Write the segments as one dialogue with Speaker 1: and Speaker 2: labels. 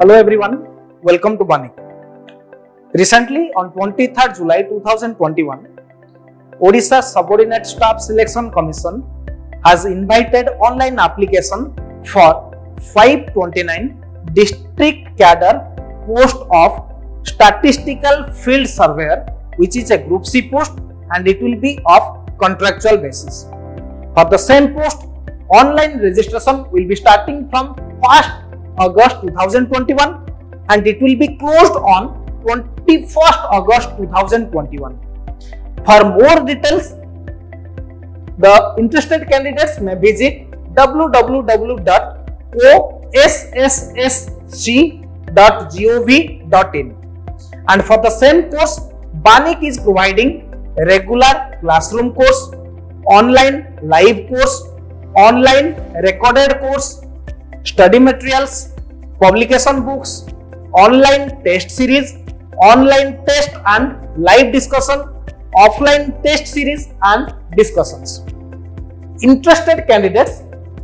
Speaker 1: Hello everyone, welcome to Vanik. Recently on 23rd July 2021, Odisha Subordinate Staff Selection Commission has invited online application for 529 district cadre post of statistical field surveyor which is a group C post and it will be of contractual basis. For the same post, online registration will be starting from 1st August 2021 and it will be closed on 21st August 2021. For more details, the interested candidates may visit www.osssc.gov.in and for the same course, Vanik is providing regular classroom course, online live course, online recorded course, study materials, publication books, online test series, online test and live discussion, offline test series and discussions. Interested candidates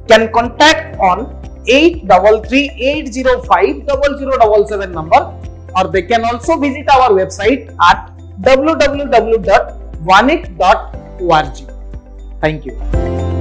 Speaker 1: can contact on 833-805-0077 number or they can also visit our website at www.vanik.org. Thank you.